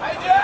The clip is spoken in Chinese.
I do.